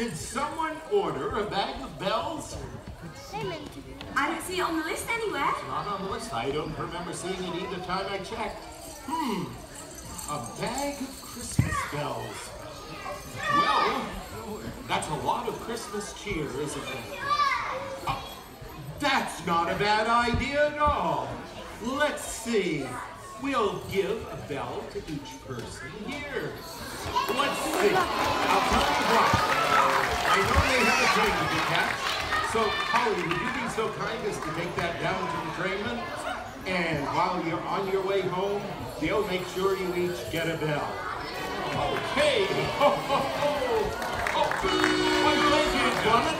Did someone order a bag of bells? I don't see it on the list anywhere. Not on the list. I don't remember seeing it either time I checked. Hmm. A bag of Christmas bells. Well, that's a lot of Christmas cheer, isn't it? Oh, that's not a bad idea at all. Let's see. We'll give a bell to each person here. Let's see. So, Holly, would you be so kind as to take that down to the trainman? And while you're on your way home, they'll make sure you each get a bell. Okay. Ho, ho, ho. Oh, why, thank you, Clement.